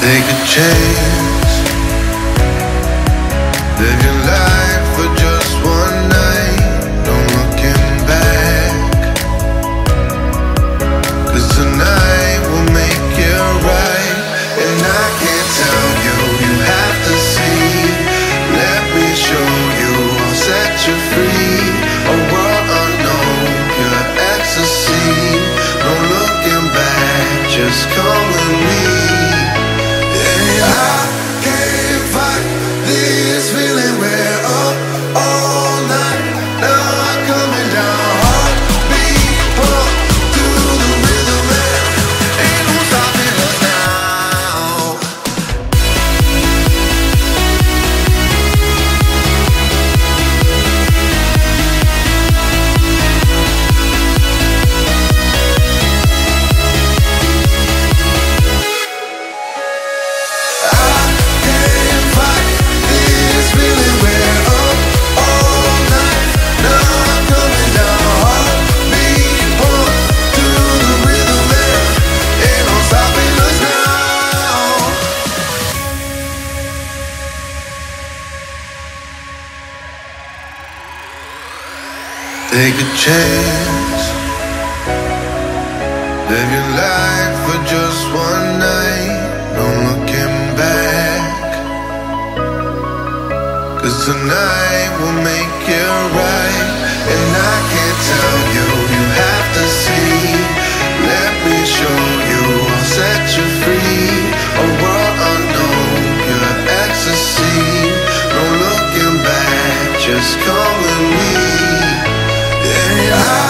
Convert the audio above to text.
Take a chance. Live your life for just one night. No looking back. Cause tonight will make it right. And I can't tell you, you have to see. Let me show you, I'll set you free. A world unknown, pure ecstasy. No looking back, just come Take a chance. Live your life for just one night. No looking back. Cause tonight will make you right. And I can't tell you, you have to see. Let me show you, I'll set you free. A world unknown, pure ecstasy. No looking back, just come with me. Yeah.